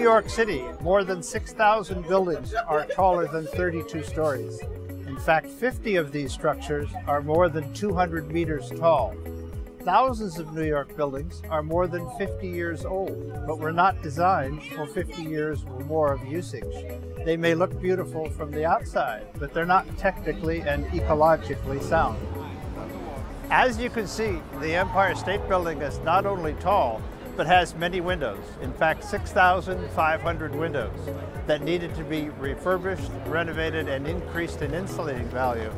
York City, more than 6,000 buildings are taller than 32 stories. In fact, 50 of these structures are more than 200 meters tall. Thousands of New York buildings are more than 50 years old, but were not designed for 50 years or more of usage. They may look beautiful from the outside, but they're not technically and ecologically sound. As you can see, the Empire State Building is not only tall, but has many windows. In fact, 6,500 windows that needed to be refurbished, renovated, and increased in insulating value.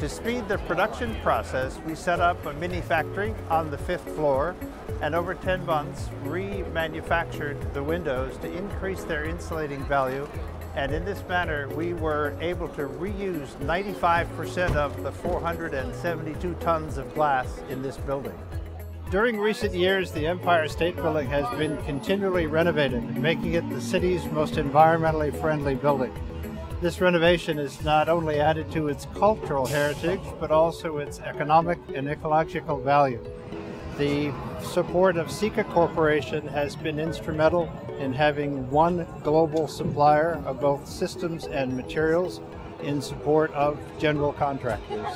To speed the production process, we set up a mini factory on the fifth floor and over 10 months remanufactured the windows to increase their insulating value and in this manner, we were able to reuse 95% of the 472 tons of glass in this building. During recent years, the Empire State Building has been continually renovated, making it the city's most environmentally friendly building. This renovation has not only added to its cultural heritage, but also its economic and ecological value. The support of Sika Corporation has been instrumental in having one global supplier of both systems and materials in support of general contractors.